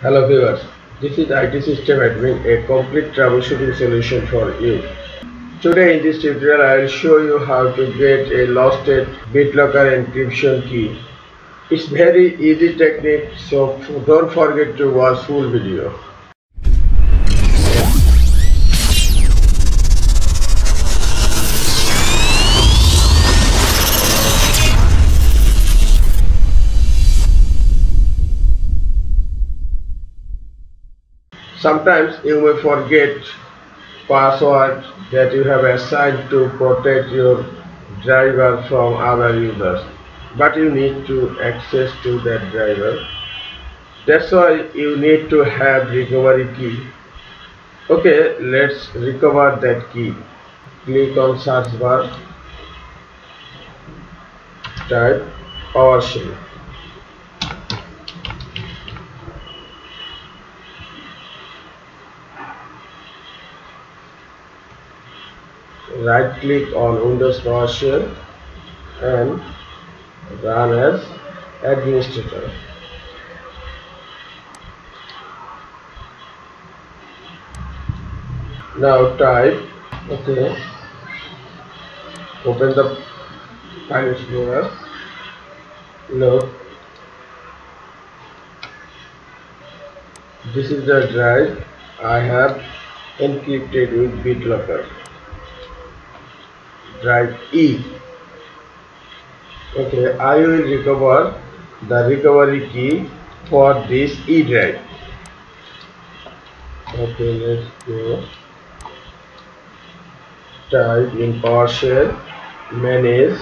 Hello viewers, this is IT System Admin, a complete troubleshooting solution for you. Today in this tutorial I will show you how to get a lost BitLocker encryption key. It's very easy technique so don't forget to watch full video. Sometimes you may forget password that you have assigned to protect your driver from other users but you need to access to that driver. That's why you need to have recovery key. Okay let's recover that key. Click on search bar. Type PowerShell right click on Windows PowerShell and run as administrator. Now type okay. Open the file explorer look. This is the drive I have encrypted with BitLocker drive E. Okay, I will recover the recovery key for this E drive. Okay, let's go. Type in PowerShell, manage.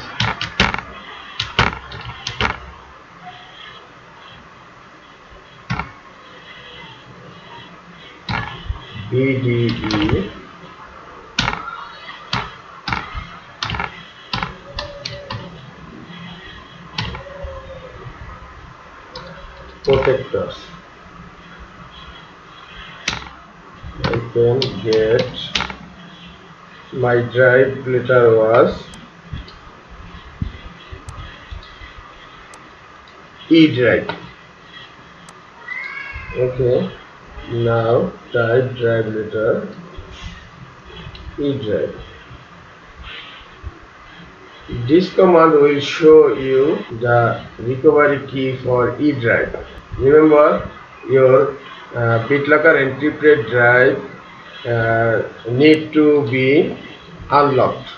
BDE protectors I can get my drive letter was E drive okay now type drive letter E drive this command will show you the recovery key for E drive remember your uh, BitLocker encrypted drive uh, need to be unlocked.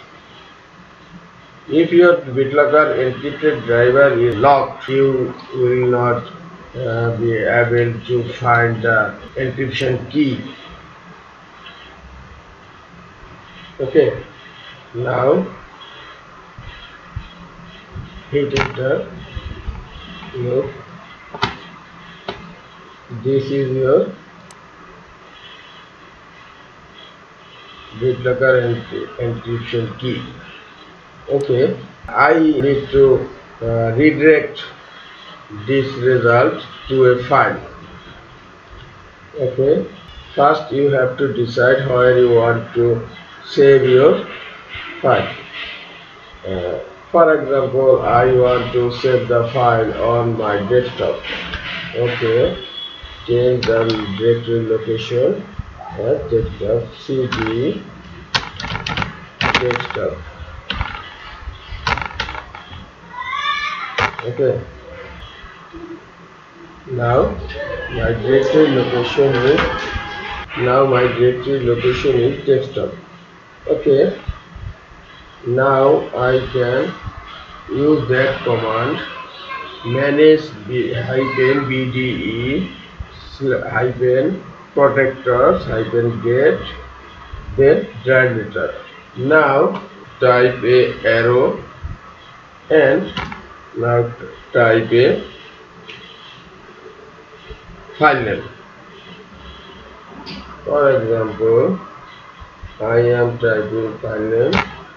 If your BitLocker encrypted driver is locked you will not uh, be able to find the encryption key. Okay. Now hit enter look this is your BitLocker encryption key. Okay. I need to uh, redirect this result to a file. Okay. First you have to decide where you want to save your file. Uh, for example I want to save the file on my desktop. Okay. Change the directory location at desktop cd desktop. Okay. Now my directory location is now my directory location is desktop. Okay now I can use that command. Manage hyphen bde hyphen protectors hyphen get then letter now type a arrow and now type a file name for example I am typing file name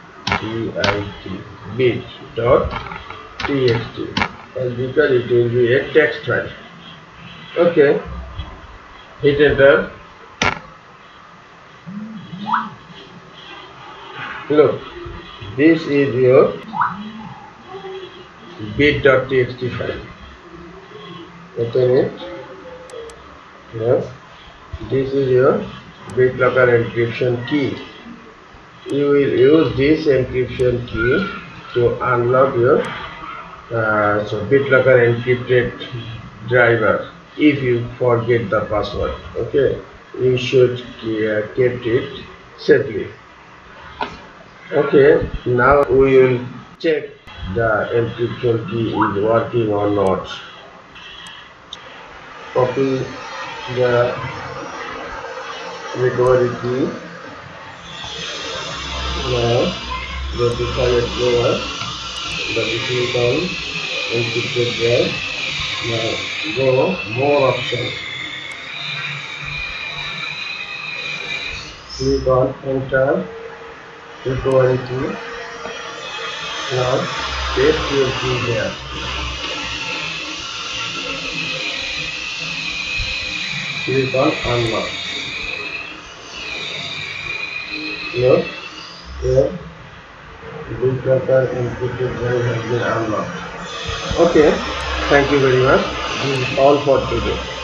bit bit dot txt because it will be a text file. Okay. Hit enter. Look this is your bit.txt file. Open it. Yes. This is your bit BitLocker encryption key. You will use this encryption key to unlock your uh, so BitLocker encrypted driver if you forget the password. Okay, you should keep it safely. Okay, now we will check the encryption key is working or not. Copy the recovery key. Now go to select lower the click on encrypted drive. Now go more option. Click on enter recovery key. Now paste your key there. Click on unlock. Look here. BitLocker encrypted drive has been unlocked. Okay, thank you very much. This is all for today.